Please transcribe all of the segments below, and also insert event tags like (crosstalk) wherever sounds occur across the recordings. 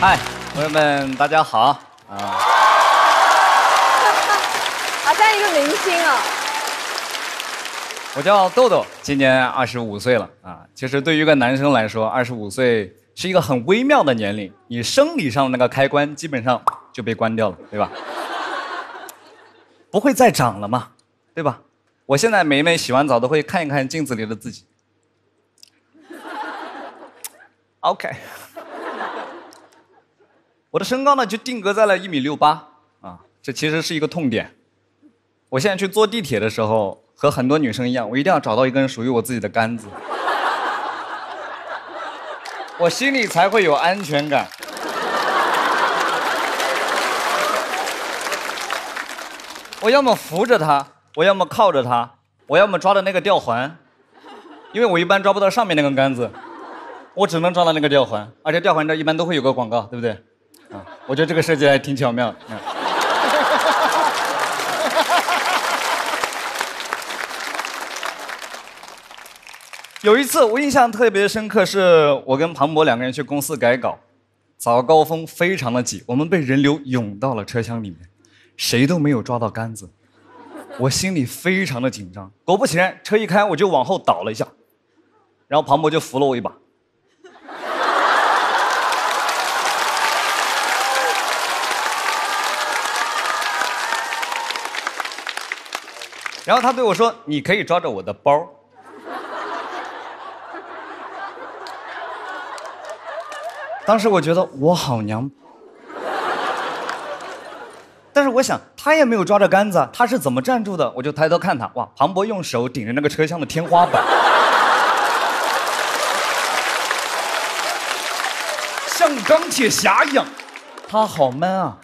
嗨，朋友们，大家好啊！(laughs) 好像一个明星啊。我叫豆豆，今年二十五岁了啊。其实对于一个男生来说，二十五岁是一个很微妙的年龄，你生理上的那个开关基本上就被关掉了，对吧？(laughs) 不会再长了嘛，对吧？我现在每每洗完澡都会看一看镜子里的自己。OK，我的身高呢就定格在了一米六八啊，这其实是一个痛点。我现在去坐地铁的时候，和很多女生一样，我一定要找到一根属于我自己的杆子，(laughs) 我心里才会有安全感。我要么扶着它，我要么靠着它，我要么抓着那个吊环，因为我一般抓不到上面那根杆子。我只能抓到那个吊环，而且吊环这一般都会有个广告，对不对？啊，我觉得这个设计还挺巧妙的。(laughs) 有一次我印象特别深刻，是我跟庞博两个人去公司改稿，早高峰非常的挤，我们被人流涌到了车厢里面，谁都没有抓到杆子，我心里非常的紧张。果不其然，车一开我就往后倒了一下，然后庞博就扶了我一把。然后他对我说：“你可以抓着我的包。”当时我觉得我好娘，但是我想他也没有抓着杆子，他是怎么站住的？我就抬头看他，哇，庞博用手顶着那个车厢的天花板，像钢铁侠一样，他好 man 啊！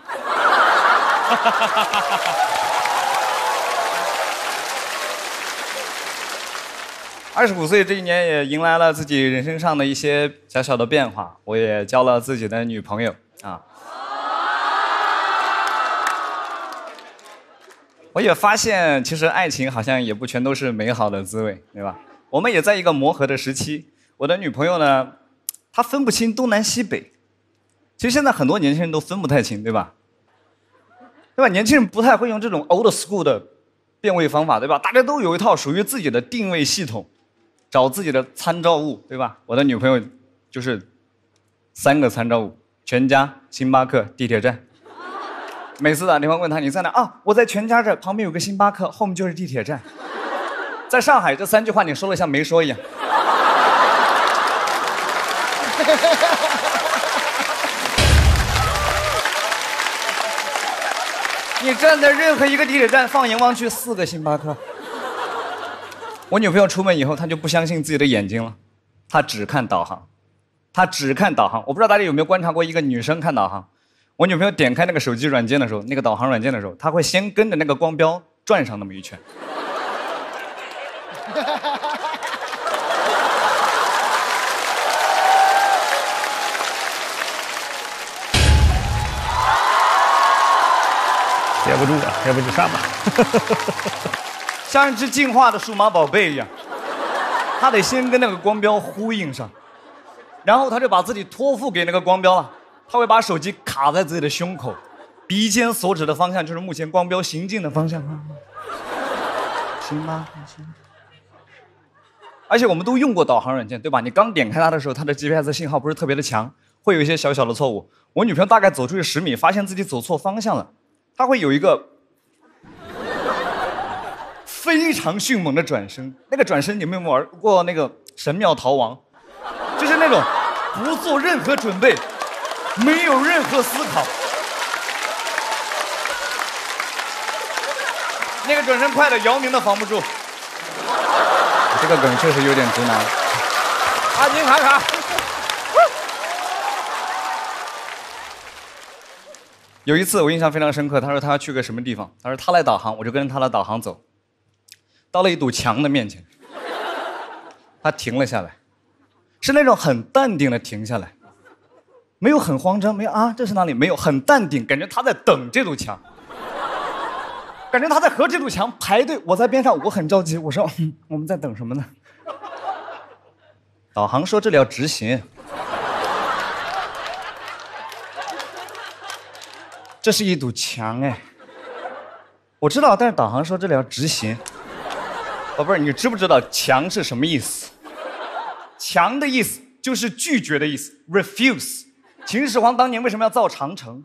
二十五岁这一年也迎来了自己人生上的一些小小的变化，我也交了自己的女朋友啊。我也发现，其实爱情好像也不全都是美好的滋味，对吧？我们也在一个磨合的时期。我的女朋友呢，她分不清东南西北。其实现在很多年轻人都分不太清，对吧？对吧？年轻人不太会用这种 old school 的辨位方法，对吧？大家都有一套属于自己的定位系统。找自己的参照物，对吧？我的女朋友就是三个参照物：全家、星巴克、地铁站。每次打电话问他你在哪啊？我在全家这旁边有个星巴克，后面就是地铁站。在上海，这三句话你说了像没说一样。(laughs) 你站在任何一个地铁站，放眼望去，四个星巴克。我女朋友出门以后，她就不相信自己的眼睛了，她只看导航，她只看导航。我不知道大家有没有观察过一个女生看导航。我女朋友点开那个手机软件的时候，那个导航软件的时候，她会先跟着那个光标转上那么一圈。(laughs) 接不住了，要不就上吧。(laughs) 像一只进化的数码宝贝一样，他得先跟那个光标呼应上，然后他就把自己托付给那个光标了。他会把手机卡在自己的胸口，鼻尖所指的方向就是目前光标行进的方向。行吗？行。而且我们都用过导航软件，对吧？你刚点开它的时候，它的 GPS 信号不是特别的强，会有一些小小的错误。我女朋友大概走出去十米，发现自己走错方向了，她会有一个。非常迅猛的转身，那个转身你们有没有玩过那个神庙逃亡？就是那种不做任何准备，没有任何思考，那个转身快的姚明都防不住。这个梗确实有点直男。阿金卡卡。有一次我印象非常深刻，他说他要去个什么地方，他说他来导航，我就跟着他的导航走。到了一堵墙的面前，他停了下来，是那种很淡定的停下来，没有很慌张，没有啊，这是哪里？没有，很淡定，感觉他在等这堵墙，感觉他在和这堵墙排队。我在边上，我很着急，我说我们在等什么呢？导航说这里要直行。这是一堵墙哎。我知道，但是导航说这里要直行。宝贝儿，你知不知道强是什么意思？强的意思就是拒绝的意思，refuse。秦始皇当年为什么要造长城？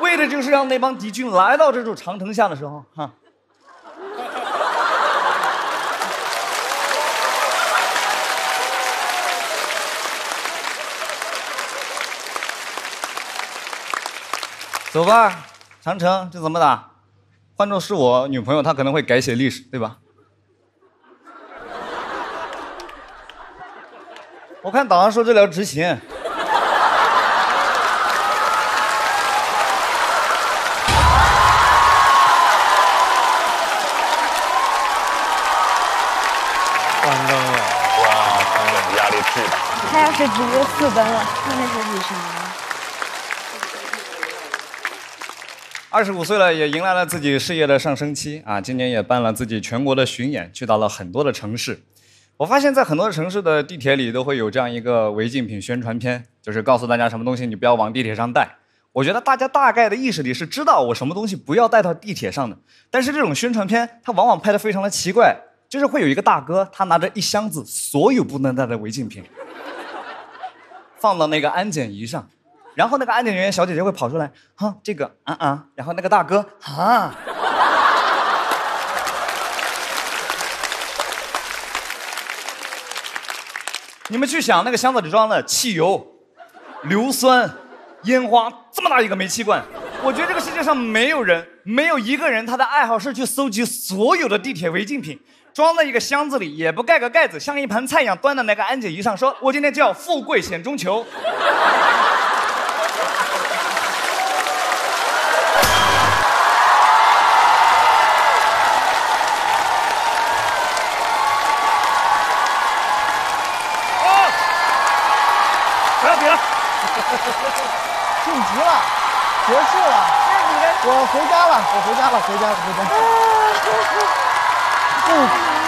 为的就是让那帮敌军来到这座长城下的时候，哈。走吧，长城这怎么打？换作是我女朋友，她可能会改写历史，对吧？我看导航说这里要直行。关灯了，哇，压力巨大。他要是直播四灯了，那那是为什么？二十五岁了，也迎来了自己事业的上升期啊！今年也办了自己全国的巡演，去到了很多的城市。我发现，在很多城市的地铁里都会有这样一个违禁品宣传片，就是告诉大家什么东西你不要往地铁上带。我觉得大家大概的意识里是知道我什么东西不要带到地铁上的，但是这种宣传片它往往拍的非常的奇怪，就是会有一个大哥，他拿着一箱子所有不能带的违禁品，放到那个安检仪上。然后那个安检人员小姐姐会跑出来，哈，这个啊啊，然后那个大哥啊，你们去想那个箱子里装的汽油、硫酸、烟花，这么大一个煤气罐，我觉得这个世界上没有人，没有一个人他的爱好是去搜集所有的地铁违禁品，装在一个箱子里，也不盖个盖子，像一盘菜一样端到那个安检仪上，说我今天就要富贵险中求。级了，结束了，我回家了，我回家了，回家了，回家。不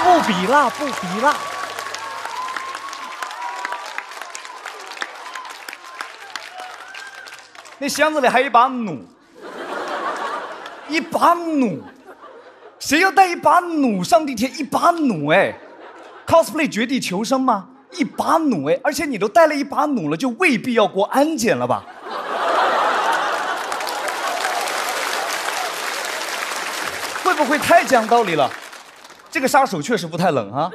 不比了，不比了。那箱子里还有一把弩，一把弩，谁要带一把弩上地铁？一把弩哎，cosplay 绝地求生吗？一把弩哎，而且你都带了一把弩了，就未必要过安检了吧？不会太讲道理了？这个杀手确实不太冷啊！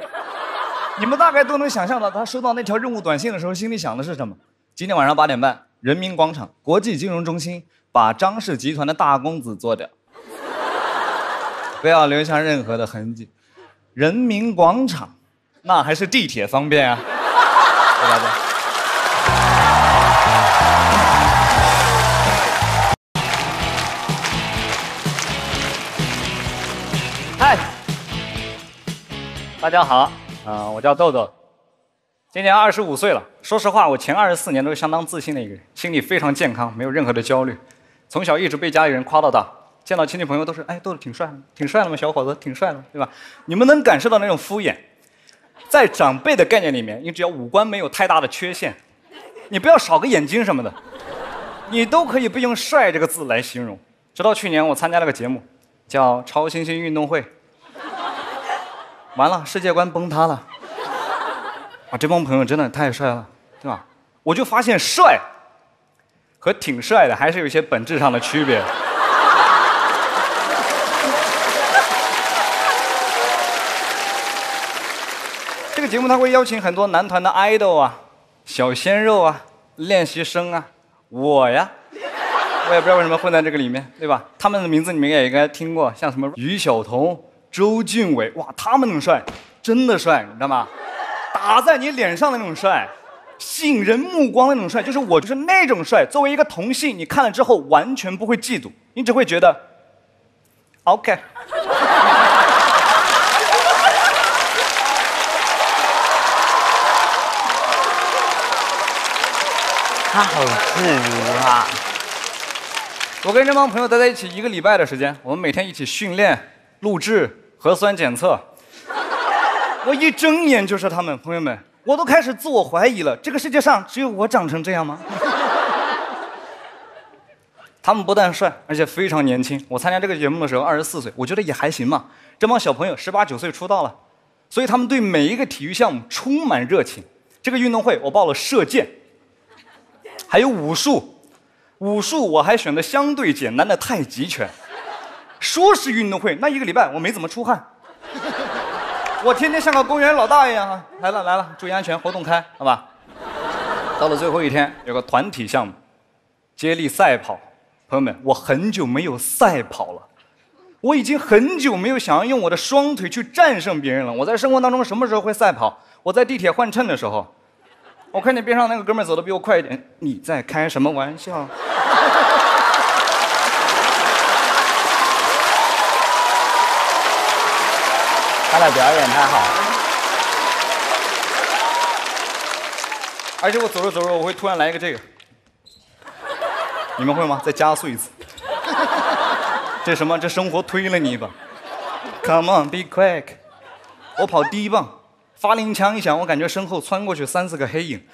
你们大概都能想象到，他收到那条任务短信的时候，心里想的是什么？今天晚上八点半，人民广场国际金融中心，把张氏集团的大公子做掉，不要留下任何的痕迹。人民广场，那还是地铁方便啊，对吧？大家好，啊、我叫豆豆，今年二十五岁了。说实话，我前二十四年都是相当自信的一个人，心理非常健康，没有任何的焦虑。从小一直被家里人夸到大，见到亲戚朋友都是，哎，豆豆挺帅的，挺帅的嘛，小伙子挺帅的，对吧？你们能感受到那种敷衍，在长辈的概念里面，你只要五官没有太大的缺陷，你不要少个眼睛什么的，你都可以不用“帅”这个字来形容。直到去年，我参加了个节目，叫《超新星运动会》，完了，世界观崩塌了。啊，这帮朋友真的太帅了，对吧？我就发现帅和挺帅的还是有一些本质上的区别。这个节目他会邀请很多男团的 idol 啊、小鲜肉啊、练习生啊，我呀，我也不知道为什么混在这个里面，对吧？他们的名字你们也应该听过，像什么于晓彤、周俊伟，哇，他们那种帅，真的帅，你知道吗？打在你脸上的那种帅，吸引人目光的那种帅，就是我就是那种帅。作为一个同性，你看了之后完全不会嫉妒，你只会觉得 OK。他好自如啊！我跟这帮朋友待在一起一个礼拜的时间，我们每天一起训练、录制、核酸检测。我一睁眼就是他们，朋友们，我都开始自我怀疑了：这个世界上只有我长成这样吗？(laughs) 他们不但帅，而且非常年轻。我参加这个节目的时候二十四岁，我觉得也还行嘛。这帮小朋友十八九岁出道了，所以他们对每一个体育项目充满热情。这个运动会我报了射箭，还有武术。武术我还选的相对简单的太极拳。说是运动会，那一个礼拜我没怎么出汗。(laughs) 我天天像个公园老大一样啊！来了来了，注意安全，活动开，好吧？到了最后一天，有个团体项目，接力赛跑。朋友们，我很久没有赛跑了，我已经很久没有想要用我的双腿去战胜别人了。我在生活当中什么时候会赛跑？我在地铁换乘的时候，我看见边上那个哥们走的比我快一点。你在开什么玩笑？他的表演太好了。而且我走着走着，我会突然来一个这个，你们会吗？再加速一次。这什么？这生活推了你一把。Come on, be quick！我跑第一棒，发令枪一响，我感觉身后窜过去三四个黑影。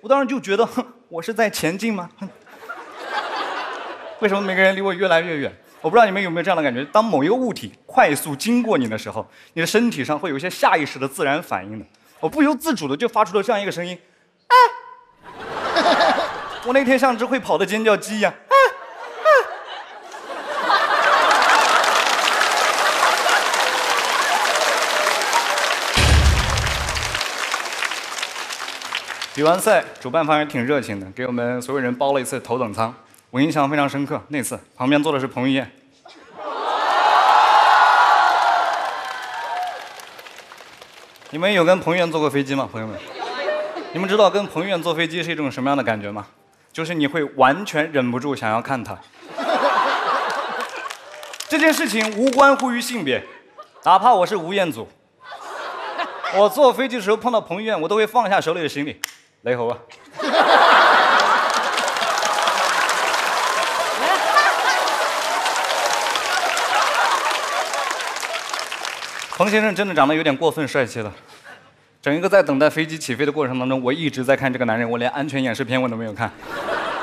我当时就觉得，哼，我是在前进吗？哼。为什么每个人离我越来越远？我不知道你们有没有这样的感觉：当某一个物体快速经过你的时候，你的身体上会有一些下意识的自然反应的。我不由自主的就发出了这样一个声音，啊！(laughs) 我那天像只会跑的尖叫鸡一样，啊啊！比完赛，主办方也挺热情的，给我们所有人包了一次头等舱。我印象非常深刻，那次旁边坐的是彭于晏。你们有跟彭于晏坐过飞机吗，朋友们？你们知道跟彭于晏坐飞机是一种什么样的感觉吗？就是你会完全忍不住想要看他。这件事情无关乎于性别，哪怕我是吴彦祖，我坐飞机的时候碰到彭于晏，我都会放下手里的行李，雷猴啊！彭先生真的长得有点过分帅气了。整一个在等待飞机起飞的过程当中，我一直在看这个男人，我连安全演示片我都没有看，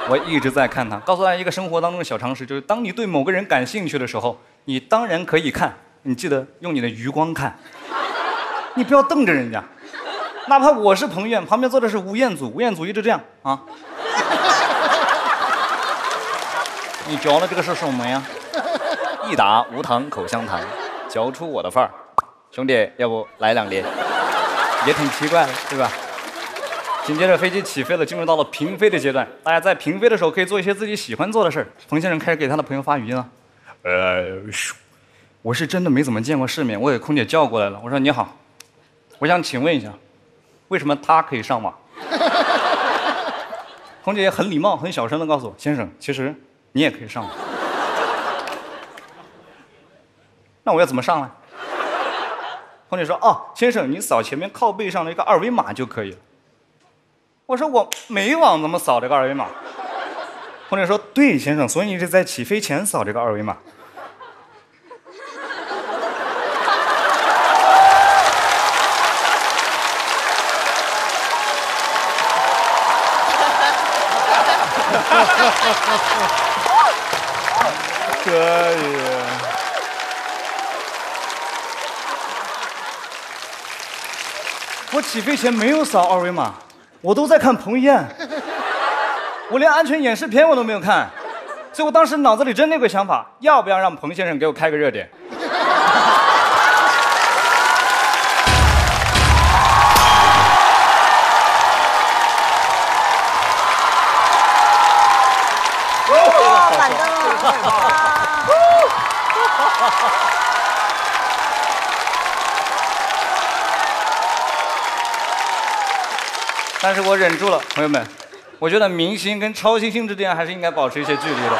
我一直在看他。告诉大家一个生活当中的小常识，就是当你对某个人感兴趣的时候，你当然可以看，你记得用你的余光看，你不要瞪着人家。哪怕我是彭于晏，旁边坐的是吴彦祖，吴彦祖一直这样啊。你嚼的这个是什么呀？益达无糖口香糖，嚼出我的范儿。兄弟，要不来两粒？(laughs) 也挺奇怪的，对吧？紧接着飞机起飞了，进入到了平飞的阶段。大家在平飞的时候可以做一些自己喜欢做的事儿。彭先生开始给他的朋友发语音了。呃，我是真的没怎么见过世面，我给空姐叫过来了。我说你好，我想请问一下，为什么他可以上网？(laughs) 空姐也很礼貌、很小声的告诉我，先生，其实你也可以上网。那我要怎么上呢？空姐说：“哦，先生，你扫前面靠背上的一个二维码就可以了。”我说：“我没往，怎么扫这个二维码？”空姐说：“对，先生，所以你是在起飞前扫这个二维码。”可以。我起飞前没有扫二维码，我都在看彭于晏，我连安全演示片我都没有看，所以我当时脑子里真那个想法，要不要让彭先生给我开个热点？但是我忍住了，朋友们，我觉得明星跟超新星之间还是应该保持一些距离的。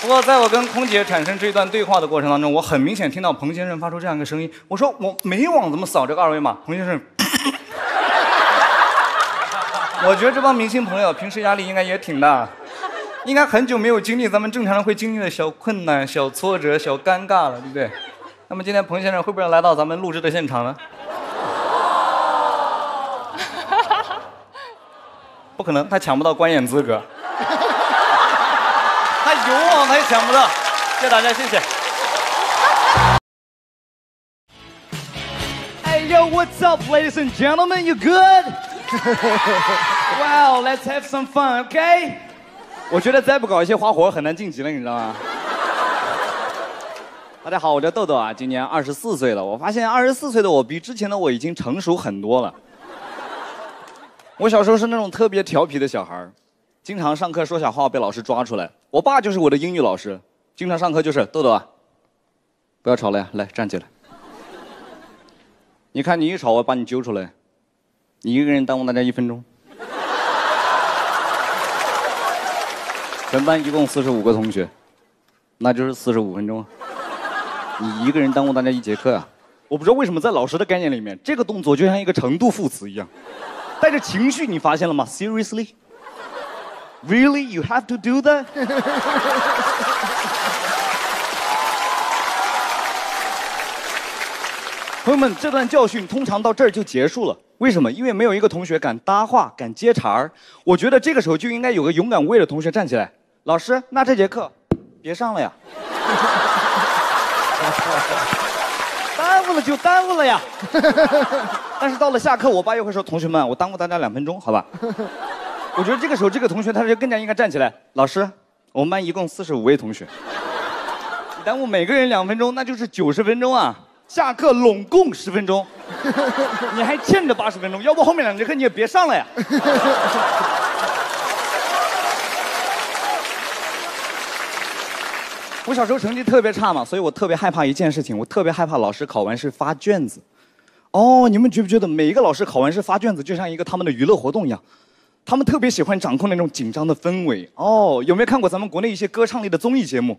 不过，在我跟空姐产生这段对话的过程当中，我很明显听到彭先生发出这样一个声音：“我说我没往怎么扫这个二维码。”彭先生，(laughs) 我觉得这帮明星朋友平时压力应该也挺大，应该很久没有经历咱们正常人会经历的小困难、小挫折、小尴尬了，对不对？那么今天彭先生会不会来到咱们录制的现场呢？不可能，他抢不到观演资格。(laughs) 他有网他也抢不到。谢谢大家，谢谢。Hey yo, what's up, ladies and gentlemen? You good? (laughs) wow, let's have some fun, okay? 我觉得再不搞一些花活很难晋级了，你知道吗？(laughs) 大家好，我叫豆豆啊，今年二十四岁了。我发现二十四岁的我比之前的我已经成熟很多了。我小时候是那种特别调皮的小孩经常上课说小话被老师抓出来。我爸就是我的英语老师，经常上课就是豆豆啊，不要吵了呀，来站起来。你看你一吵，我把你揪出来，你一个人耽误大家一分钟。(laughs) 全班一共四十五个同学，那就是四十五分钟。你一个人耽误大家一节课啊！我不知道为什么在老师的概念里面，这个动作就像一个程度副词一样，带着情绪，你发现了吗？Seriously? Really? You have to do that? (laughs) 朋友们，这段教训通常到这儿就结束了。为什么？因为没有一个同学敢搭话、敢接茬儿。我觉得这个时候就应该有个勇敢无畏的同学站起来。老师，那这节课别上了呀！(laughs) 耽误了就耽误了呀。但是到了下课，我爸又会说：“同学们，我耽误大家两分钟，好吧？” (laughs) 我觉得这个时候，这个同学他就更加应该站起来。老师，我们班一共四十五位同学，你耽误每个人两分钟，那就是九十分钟啊。下课拢共十分钟，你还欠着八十分钟，要不后面两节课你也别上了呀。(laughs) 我小时候成绩特别差嘛，所以我特别害怕一件事情，我特别害怕老师考完试发卷子。哦，你们觉不觉得每一个老师考完试发卷子就像一个他们的娱乐活动一样？他们特别喜欢掌控那种紧张的氛围。哦，有没有看过咱们国内一些歌唱类的综艺节目？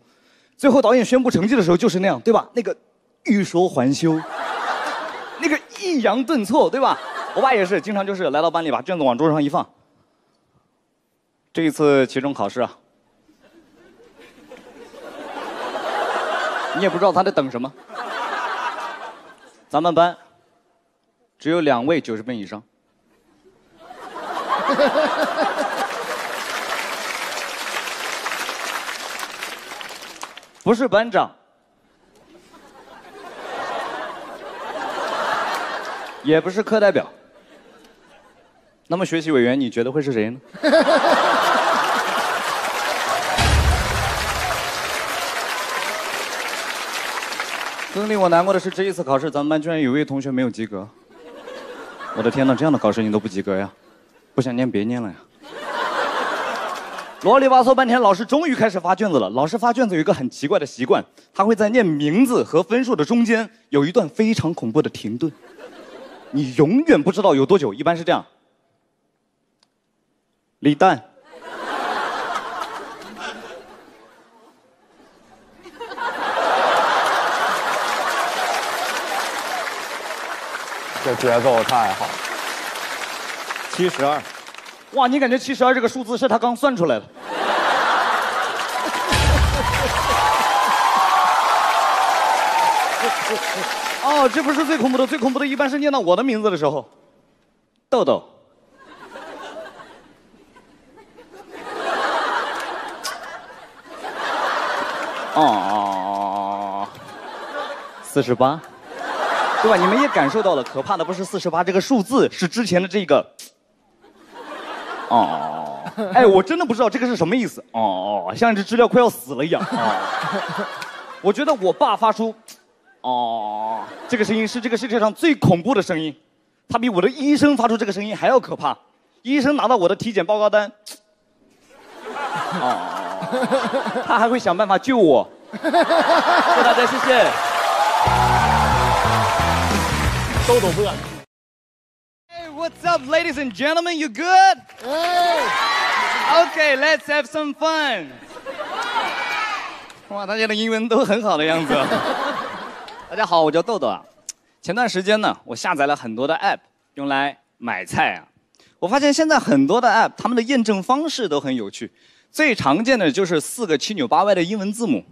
最后导演宣布成绩的时候就是那样，对吧？那个。欲说还休，(laughs) 那个抑扬顿挫，对吧？我爸也是，经常就是来到班里把卷子往桌上一放。这一次期中考试啊，你也不知道他在等什么。咱们班只有两位九十分以上，不是班长。也不是课代表，那么学习委员你觉得会是谁呢？(laughs) 更令我难过的是，这一次考试咱们班居然有一位同学没有及格。我的天呐，这样的考试你都不及格呀？不想念别念了呀。啰里吧嗦半天，老师终于开始发卷子了。老师发卷子有一个很奇怪的习惯，他会在念名字和分数的中间有一段非常恐怖的停顿。你永远不知道有多久，一般是这样。李诞，这节奏太好。七十二，哇，你感觉七十二这个数字是他刚算出来的？哦，这不是最恐怖的，最恐怖的一般是念到我的名字的时候，豆豆。哦，四十八，对吧？你们也感受到了，可怕的不是四十八这个数字，是之前的这个。哦，哎，我真的不知道这个是什么意思。哦，像一只知了快要死了一样。哦，我觉得我爸发出。哦，这个声音是这个世界上最恐怖的声音，他比我的医生发出这个声音还要可怕。医生拿到我的体检报告单，哦，他还会想办法救我。谢谢大家，谢谢。豆豆乐。Hey, what's up, ladies and gentlemen? You good? Okay, let's have some fun. 哇，大家的英文都很好的样子。(laughs) 大家好，我叫豆豆啊。前段时间呢，我下载了很多的 app 用来买菜啊。我发现现在很多的 app 他们的验证方式都很有趣。最常见的就是四个七扭八歪的英文字母，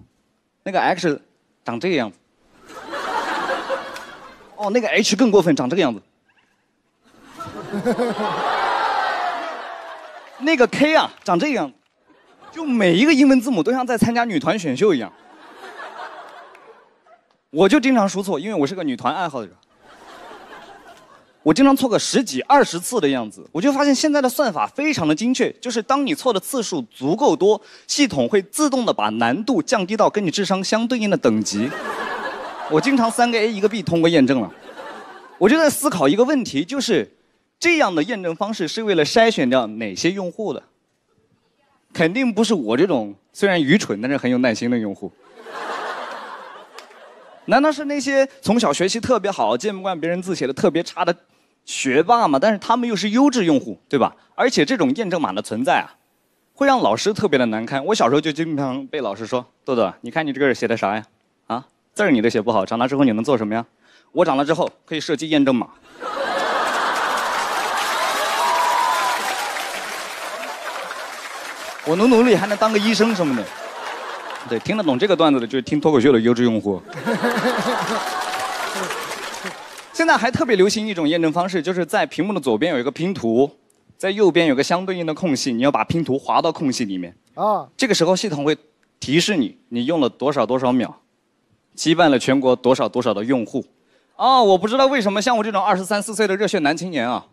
那个 X 长这个样子。哦，那个 H 更过分，长这个样子。(laughs) 那个 K 啊，长这个样子，就每一个英文字母都像在参加女团选秀一样。我就经常输错，因为我是个女团爱好者。我经常错个十几、二十次的样子，我就发现现在的算法非常的精确，就是当你错的次数足够多，系统会自动的把难度降低到跟你智商相对应的等级。我经常三个 A 一个 B 通过验证了，我就在思考一个问题，就是这样的验证方式是为了筛选掉哪些用户的？肯定不是我这种虽然愚蠢但是很有耐心的用户。难道是那些从小学习特别好、见不惯别人字写的特别差的学霸吗？但是他们又是优质用户，对吧？而且这种验证码的存在啊，会让老师特别的难堪。我小时候就经常被老师说：“豆豆，你看你这个写的啥呀？啊，字儿你都写不好，长大之后你能做什么呀？”我长大之后可以设计验证码。(laughs) 我努努力，还能当个医生什么的。对，听得懂这个段子的，就是听脱口秀的优质用户。(laughs) 现在还特别流行一种验证方式，就是在屏幕的左边有一个拼图，在右边有个相对应的空隙，你要把拼图划到空隙里面。啊，这个时候系统会提示你，你用了多少多少秒，击败了全国多少多少的用户。哦，我不知道为什么像我这种二十三四岁的热血男青年啊，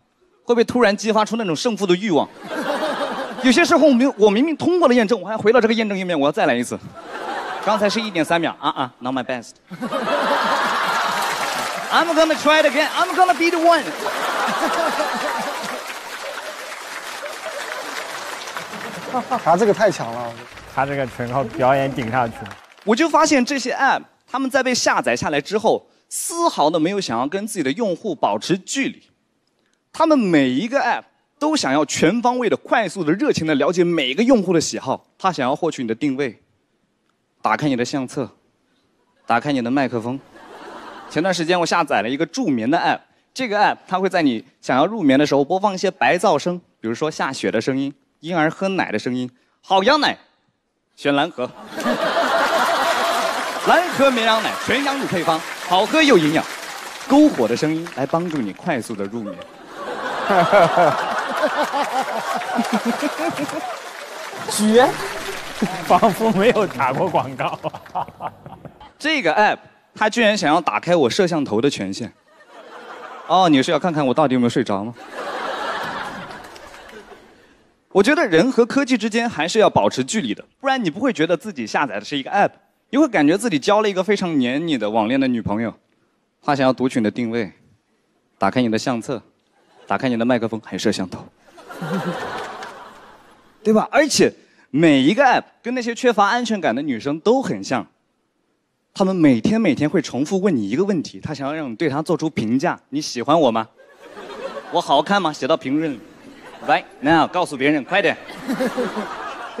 会被突然激发出那种胜负的欲望。(laughs) 有些时候我明我明明通过了验证，我还回到这个验证页面，我要再来一次。刚才是一点三秒啊啊，not my best。(laughs) I'm gonna try it again. I'm gonna be the one。(laughs) 他这个太强了，他这个全靠表演顶上去。我就发现这些 app，他们在被下载下来之后，丝毫的没有想要跟自己的用户保持距离。他们每一个 app 都想要全方位的、快速的、热情的了解每一个用户的喜好。他想要获取你的定位，打开你的相册，打开你的麦克风。前段时间我下载了一个助眠的 app，这个 app 它会在你想要入眠的时候播放一些白噪声，比如说下雪的声音、婴儿喝奶的声音。好羊奶，选蓝盒。蓝河绵羊奶，全羊乳配方，好喝又营养。篝火的声音来帮助你快速的入眠。绝，(laughs) 仿佛没有打过广告。这个 app 它居然想要打开我摄像头的权限。哦，你是要看看我到底有没有睡着吗？我觉得人和科技之间还是要保持距离的，不然你不会觉得自己下载的是一个 app，你会感觉自己交了一个非常黏你的网恋的女朋友。她想要读取你的定位，打开你的相册，打开你的麦克风，还有摄像头，(laughs) 对吧？而且每一个 app 跟那些缺乏安全感的女生都很像，她们每天每天会重复问你一个问题，她想要让你对她做出评价：你喜欢我吗？我好看吗？写到评论里。，right，now 告诉别人，快点，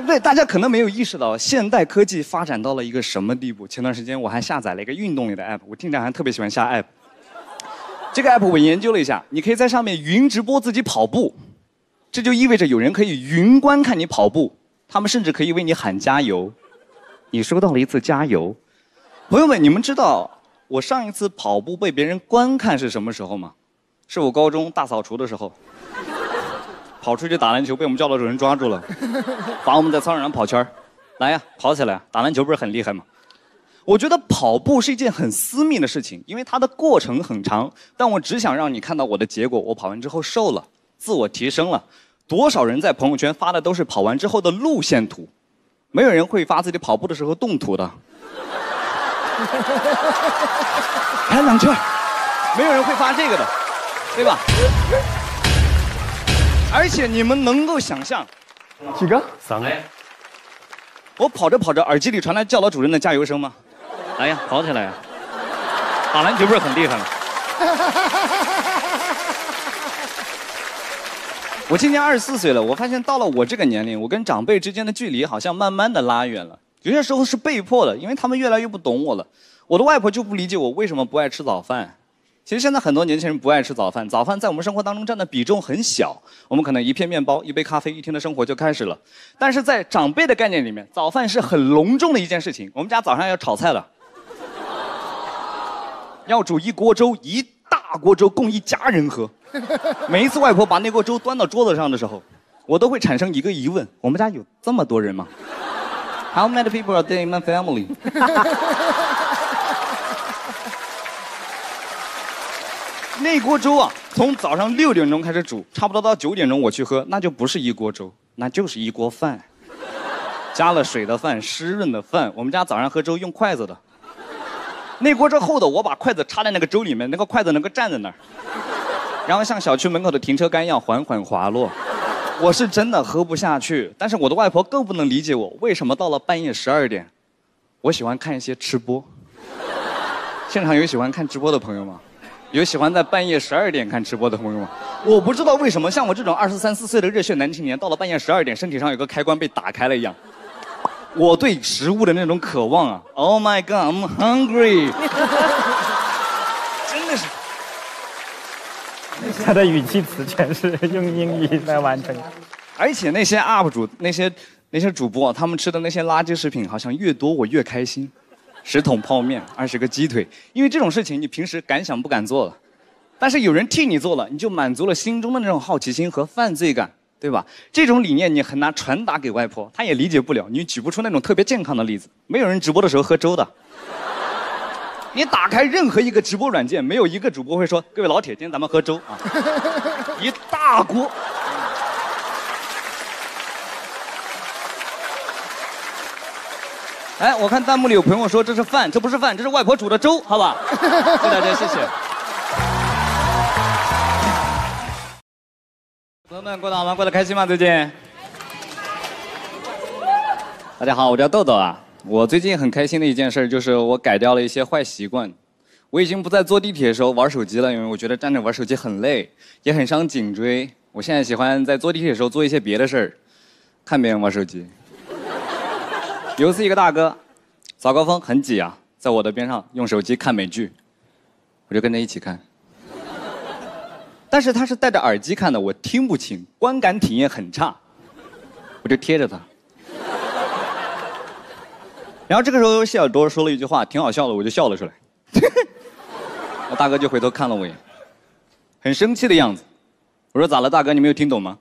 对？大家可能没有意识到，现代科技发展到了一个什么地步。前段时间我还下载了一个运动类的 app，我经常还特别喜欢下 app。这个 app 我研究了一下，你可以在上面云直播自己跑步，这就意味着有人可以云观看你跑步，他们甚至可以为你喊加油。你收到了一次加油，朋友们，你们知道我上一次跑步被别人观看是什么时候吗？是我高中大扫除的时候。跑出去打篮球，被我们教导主任抓住了，(laughs) 罚我们在操场上跑圈儿。来呀，跑起来！打篮球不是很厉害吗？我觉得跑步是一件很私密的事情，因为它的过程很长。但我只想让你看到我的结果，我跑完之后瘦了，自我提升了。多少人在朋友圈发的都是跑完之后的路线图，没有人会发自己跑步的时候动图的。(laughs) 跑两圈，没有人会发这个的，对吧？而且你们能够想象，几个？三个。我跑着跑着，耳机里传来教导主任的加油声吗？来呀，跑起来呀！打篮球不是很厉害吗？(laughs) 我今年二十四岁了，我发现到了我这个年龄，我跟长辈之间的距离好像慢慢的拉远了。有些时候是被迫的，因为他们越来越不懂我了。我的外婆就不理解我为什么不爱吃早饭。其实现在很多年轻人不爱吃早饭，早饭在我们生活当中占的比重很小。我们可能一片面包、一杯咖啡，一天的生活就开始了。但是在长辈的概念里面，早饭是很隆重的一件事情。我们家早上要炒菜了，要煮一锅粥，一大锅粥供一家人喝。每一次外婆把那锅粥端到桌子上的时候，我都会产生一个疑问：我们家有这么多人吗？How many people are there in my family？(laughs) 那锅粥啊，从早上六点钟开始煮，差不多到九点钟我去喝，那就不是一锅粥，那就是一锅饭，加了水的饭，湿润的饭。我们家早上喝粥用筷子的，那锅粥厚的，我把筷子插在那个粥里面，那个筷子能够站在那儿，然后像小区门口的停车杆一样缓缓滑落。我是真的喝不下去，但是我的外婆更不能理解我为什么到了半夜十二点，我喜欢看一些吃播。现场有喜欢看直播的朋友吗？有喜欢在半夜十二点看直播的朋友吗？我不知道为什么像我这种二十三四岁的热血男青年，到了半夜十二点，身体上有个开关被打开了一样。我对食物的那种渴望啊！Oh my god, I'm hungry！(laughs) 真的是。他的语气词全是用英语来完成。而且那些 UP 主、那些那些主播，他们吃的那些垃圾食品，好像越多我越开心。十桶泡面，二十个鸡腿，因为这种事情你平时敢想不敢做了，但是有人替你做了，你就满足了心中的那种好奇心和犯罪感，对吧？这种理念你很难传达给外婆，她也理解不了。你举不出那种特别健康的例子，没有人直播的时候喝粥的。你打开任何一个直播软件，没有一个主播会说：“各位老铁，今天咱们喝粥啊，一大锅。”哎，我看弹幕里有朋友说这是饭，这不是饭，这是外婆煮的粥，好吧？(laughs) 谢谢大家，谢谢。朋友们过得好吗？过得开心吗？最近？大家好，我叫豆豆啊。我最近很开心的一件事就是我改掉了一些坏习惯，我已经不在坐地铁的时候玩手机了，因为我觉得站着玩手机很累，也很伤颈椎。我现在喜欢在坐地铁的时候做一些别的事儿，看别人玩手机。有一次，一个大哥，早高峰很挤啊，在我的边上用手机看美剧，我就跟着一起看。但是他是戴着耳机看的，我听不清，观感体验很差，我就贴着他。然后这个时候谢耳朵说了一句话，挺好笑的，我就笑了出来。(laughs) 那大哥就回头看了我一眼，很生气的样子。我说咋了，大哥，你没有听懂吗？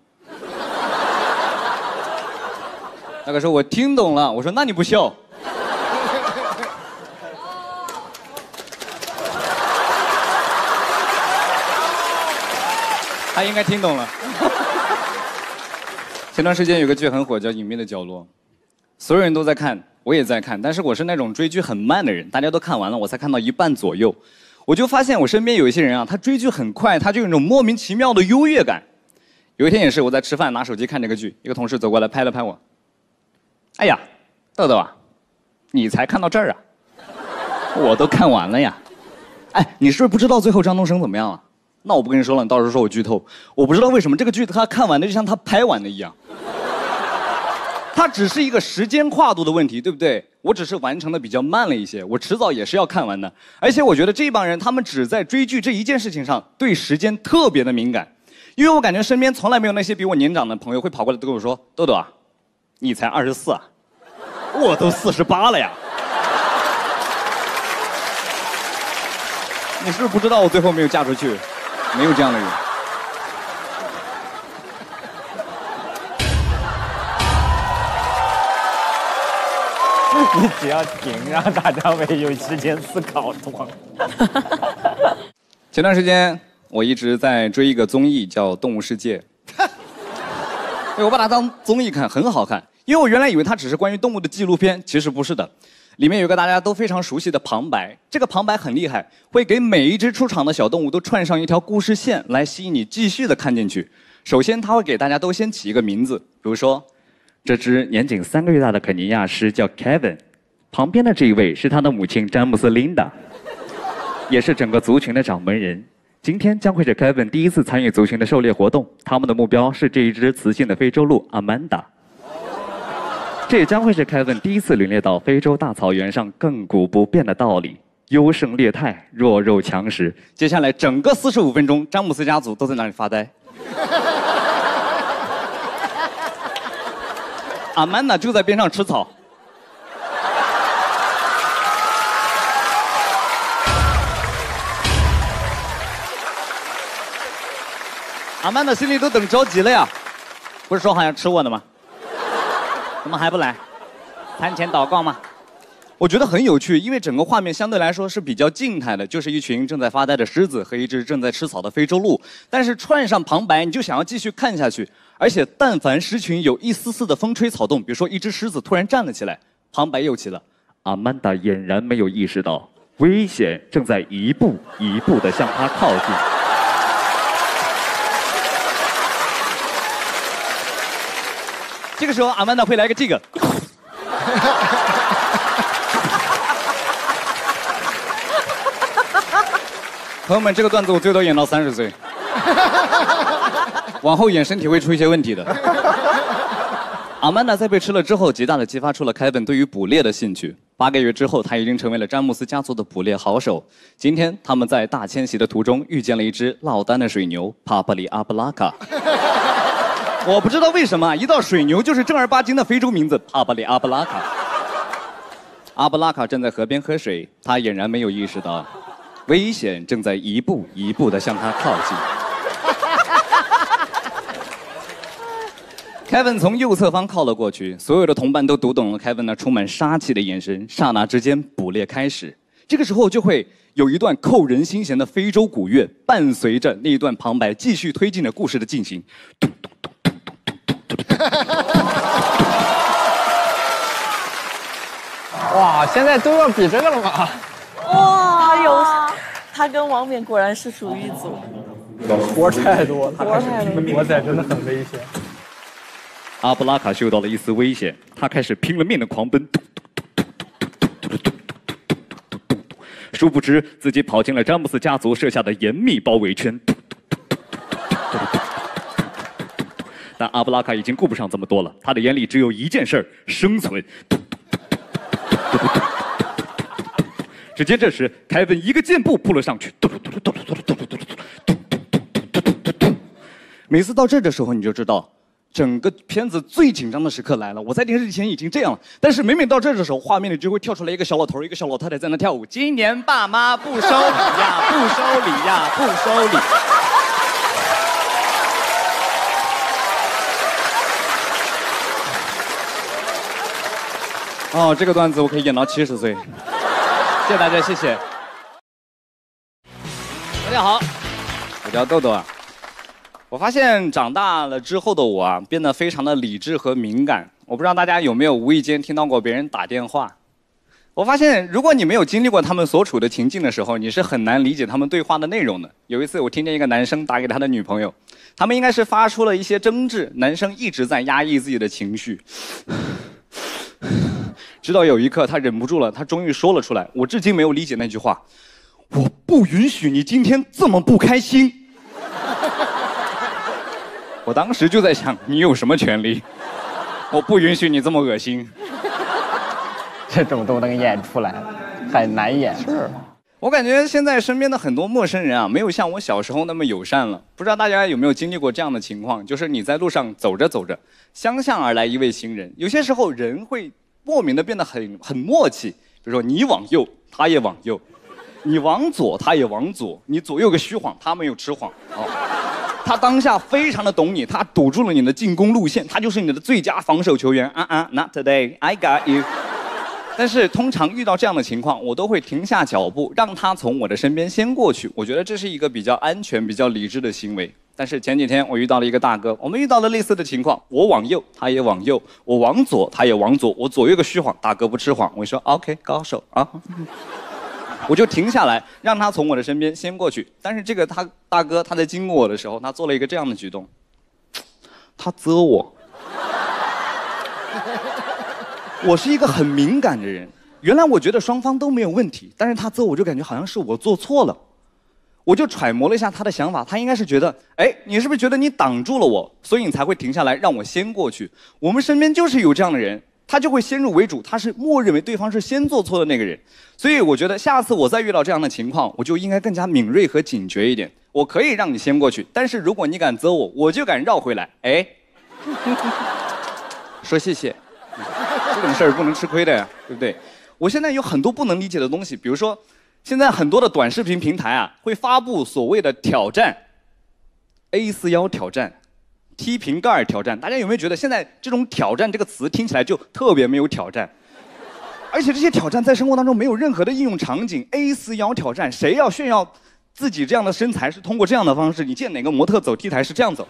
大哥说：“我听懂了。”我说：“那你不笑？” (laughs) 他应该听懂了。前段时间有个剧很火，叫《隐秘的角落》，所有人都在看，我也在看。但是我是那种追剧很慢的人，大家都看完了，我才看到一半左右。我就发现我身边有一些人啊，他追剧很快，他就有一种莫名其妙的优越感。有一天也是我在吃饭，拿手机看这个剧，一个同事走过来拍了拍我。哎呀，豆豆啊，你才看到这儿啊？我都看完了呀。(laughs) 哎，你是不是不知道最后张东升怎么样了？那我不跟你说了，你到时候说我剧透。我不知道为什么这个剧他看完的就像他拍完的一样。(laughs) 它只是一个时间跨度的问题，对不对？我只是完成的比较慢了一些，我迟早也是要看完的。而且我觉得这帮人他们只在追剧这一件事情上对时间特别的敏感，因为我感觉身边从来没有那些比我年长的朋友会跑过来跟我说：“豆豆啊。”你才二十四啊，我都四十八了呀！你是不是不知道我最后没有嫁出去？没有这样的人。(laughs) 你只要停，让大家会有时间思考，懂 (laughs) 前段时间我一直在追一个综艺，叫《动物世界》。(laughs) 我把它当综艺看，很好看。因为我原来以为它只是关于动物的纪录片，其实不是的。里面有个大家都非常熟悉的旁白，这个旁白很厉害，会给每一只出场的小动物都串上一条故事线，来吸引你继续的看进去。首先，他会给大家都先起一个名字，比如说，这只年仅三个月大的肯尼亚狮叫 Kevin，旁边的这一位是他的母亲詹姆斯 Linda，也是整个族群的掌门人。今天将会是 Kevin 第一次参与族群的狩猎活动，他们的目标是这一只雌性的非洲鹿 Amanda。这也将会是凯文第一次领略到非洲大草原上亘古不变的道理：优胜劣汰，弱肉强食。接下来整个四十五分钟，詹姆斯家族都在那里发呆。(laughs) 阿曼达就在边上吃草。阿曼达心里都等着急了呀。不是说好要吃我的吗？怎么还不来？谈前祷告吗？我觉得很有趣，因为整个画面相对来说是比较静态的，就是一群正在发呆的狮子和一只正在吃草的非洲鹿。但是串上旁白，你就想要继续看下去。而且，但凡狮群有一丝丝的风吹草动，比如说一只狮子突然站了起来，旁白又起了。阿曼达俨然没有意识到危险正在一步一步的向他靠近。这个时候，阿曼达会来个这个。(laughs) 朋友们，这个段子我最多演到三十岁，往后演身体会出一些问题的。阿曼达在被吃了之后，极大的激发出了凯文对于捕猎的兴趣。八个月之后，他已经成为了詹姆斯家族的捕猎好手。今天，他们在大迁徙的途中遇见了一只落单的水牛帕布里阿布拉卡。我不知道为什么一道水牛就是正儿八经的非洲名字帕巴里阿布拉卡。阿布拉卡站在河边喝水他俨然没有意识到危险正在一步一步的向他靠近。凯文从右侧方靠了过去所有的同伴都读懂了凯文那充满杀气的眼神刹那之间捕猎开始。这个时候就会有一段扣人心弦的非洲鼓乐伴随着那一段旁白继续推进着故事的进行。咚咚咚 (laughs) 哇，现在都要比这个了吗？哇，有他跟王冕果然是属于一组。活太多了，活太多活仔真的很危险。阿布拉卡嗅到了一丝危险，他开始拼了命的狂奔，殊不知自己跑进了詹姆斯家族设下的严密包围圈。但阿布拉卡已经顾不上这么多了，他的眼里只有一件事儿：生存。只见这时，凯文一个箭步扑了上去。每次到这的时候，你就知道。整个片子最紧张的时刻来了，我在电视机前已经这样了，但是每每到这的时候，画面里就会跳出来一个小老头，一个小老太太在那跳舞。今年爸妈不收礼呀，不收礼呀，不收礼。哦，这个段子我可以演到七十岁。谢谢大家，谢谢。大家好，我叫豆豆啊。我发现长大了之后的我啊，变得非常的理智和敏感。我不知道大家有没有无意间听到过别人打电话。我发现，如果你没有经历过他们所处的情境的时候，你是很难理解他们对话的内容的。有一次，我听见一个男生打给他的女朋友，他们应该是发出了一些争执，男生一直在压抑自己的情绪，(laughs) 直到有一刻他忍不住了，他终于说了出来。我至今没有理解那句话：“我不允许你今天这么不开心。(laughs) ”我当时就在想，你有什么权利？我不允许你这么恶心。这种都能演出来，很难演。是。我感觉现在身边的很多陌生人啊，没有像我小时候那么友善了。不知道大家有没有经历过这样的情况？就是你在路上走着走着，相向而来一位行人，有些时候人会莫名的变得很很默契。比如说你往右，他也往右；你往左，他也往左。你左右个虚晃，他没有吃晃。哦。他当下非常的懂你，他堵住了你的进攻路线，他就是你的最佳防守球员。啊啊，Not today, I got you。但是通常遇到这样的情况，我都会停下脚步，让他从我的身边先过去。我觉得这是一个比较安全、比较理智的行为。但是前几天我遇到了一个大哥，我们遇到了类似的情况，我往右，他也往右；我往左，他也往左。我左右个虚晃，大哥不吃晃。我说 OK，高手啊。我就停下来，让他从我的身边先过去。但是这个他大哥他在经过我的时候，他做了一个这样的举动，他啧我。我是一个很敏感的人，原来我觉得双方都没有问题，但是他揍我就感觉好像是我做错了，我就揣摩了一下他的想法，他应该是觉得，哎，你是不是觉得你挡住了我，所以你才会停下来让我先过去？我们身边就是有这样的人。他就会先入为主，他是默认为对方是先做错的那个人，所以我觉得下次我再遇到这样的情况，我就应该更加敏锐和警觉一点。我可以让你先过去，但是如果你敢责我，我就敢绕回来。哎，(laughs) 说谢谢，这种事儿不能吃亏的呀，对不对？我现在有很多不能理解的东西，比如说，现在很多的短视频平台啊，会发布所谓的挑战，A 四腰挑战。踢瓶盖挑战。大家有没有觉得现在这种“挑战”这个词听起来就特别没有挑战？而且这些挑战在生活当中没有任何的应用场景。A 四腰挑战，谁要炫耀自己这样的身材是通过这样的方式？你见哪个模特走 T 台是这样走？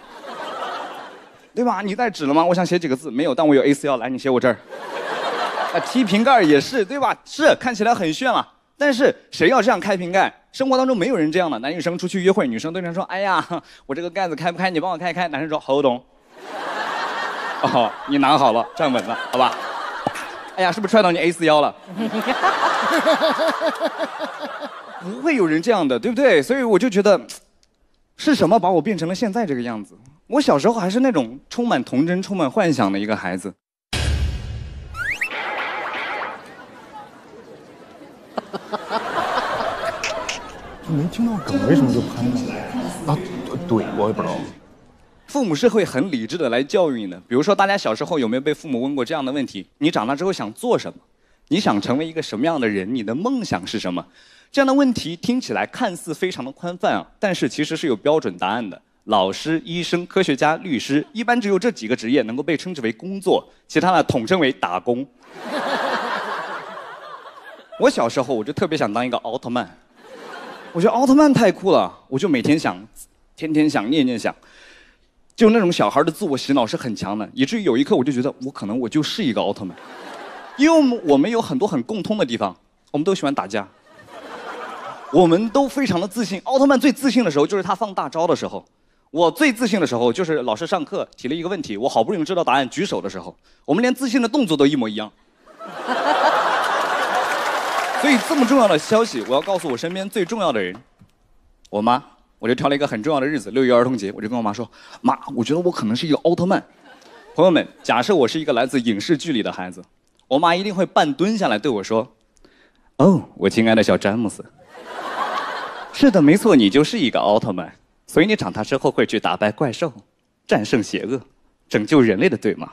对吧？你带纸了吗？我想写几个字，没有，但我有 A 四腰，来，你写我这儿。啊，踢瓶盖也是，对吧？是看起来很炫了，但是谁要这样开瓶盖？生活当中没有人这样的。男女生出去约会，女生对男生说：“哎呀，(laughs) 我这个盖子开不开？你帮我开开。”男生说好懂。” (laughs) 哦，你拿好了，站稳了，好吧？哎呀，是不是踹到你 A 四腰了？(laughs) 不会有人这样的，对不对？所以我就觉得，是什么把我变成了现在这个样子？我小时候还是那种充满童真、充满幻想的一个孩子。没听到梗，为什么就拍呢？啊，对，我也不知道。父母是会很理智的来教育你的。比如说，大家小时候有没有被父母问过这样的问题？你长大之后想做什么？你想成为一个什么样的人？你的梦想是什么？这样的问题听起来看似非常的宽泛啊，但是其实是有标准答案的。老师、医生、科学家、律师，一般只有这几个职业能够被称之为工作，其他的统称为打工。我小时候我就特别想当一个奥特曼，我觉得奥特曼太酷了，我就每天想，天天想，念念想，就那种小孩的自我洗脑是很强的，以至于有一刻我就觉得我可能我就是一个奥特曼，因为我们有很多很共通的地方，我们都喜欢打架，我们都非常的自信。奥特曼最自信的时候就是他放大招的时候，我最自信的时候就是老师上课提了一个问题，我好不容易知道答案举手的时候，我们连自信的动作都一模一样。所以这么重要的消息，我要告诉我身边最重要的人，我妈。我就挑了一个很重要的日子，六一儿童节，我就跟我妈说：“妈，我觉得我可能是一个奥特曼。”朋友们，假设我是一个来自影视剧里的孩子，我妈一定会半蹲下来对我说：“哦，我亲爱的小詹姆斯，是的，没错，你就是一个奥特曼，所以你长大之后会去打败怪兽，战胜邪恶，拯救人类的，对吗？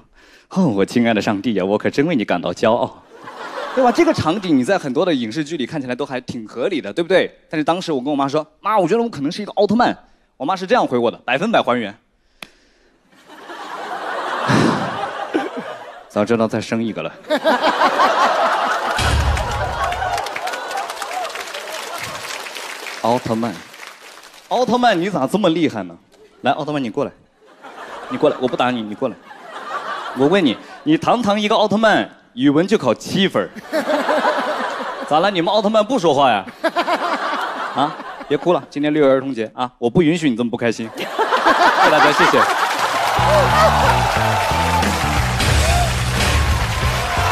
哦，我亲爱的上帝呀，我可真为你感到骄傲。”对吧？这个场景你在很多的影视剧里看起来都还挺合理的，对不对？但是当时我跟我妈说：“妈，我觉得我可能是一个奥特曼。”我妈是这样回我的：“百分百还原。(laughs) ”早知道再生一个了。奥特曼，奥特曼，你咋这么厉害呢？来，奥特曼，你过来，你过来，我不打你，你过来。我问你，你堂堂一个奥特曼。语文就考七分 (laughs) 咋了？你们奥特曼不说话呀？啊，别哭了，今天六一儿童节啊，我不允许你这么不开心。谢谢大家，谢谢。